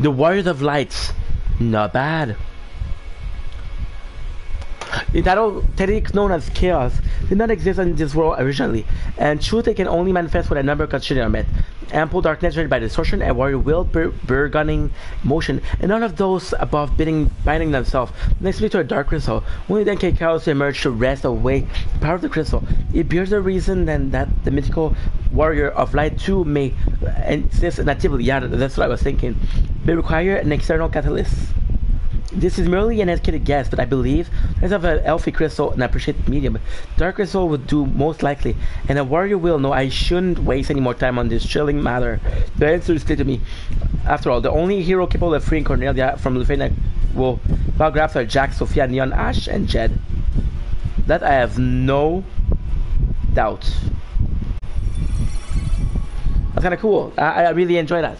The Warriors of Lights. Not bad. The technically known as Chaos, did not exist in this world originally, and truth can only manifest when a number constraints are met. Ample darkness generated by distortion and warrior will, bur- burgeoning motion, and none of those above bidding, binding themselves next to a dark crystal. Only then can chaos emerge to wrest away the power of the crystal. It bears a reason then that the mythical warrior of light too may uh, exist natively. Yeah, that's what I was thinking. They require an external catalyst. This is merely an educated guess, but I believe as of an elfy crystal and I appreciate the medium, dark crystal would do most likely, and a warrior will know I shouldn't waste any more time on this chilling matter. The answer is clear to me. After all, the only hero capable of freeing Cornelia from Lufenia will biograph are Jack, Sophia, Neon, Ash, and Jed. That I have no doubt. That's kind of cool. I, I really enjoy that.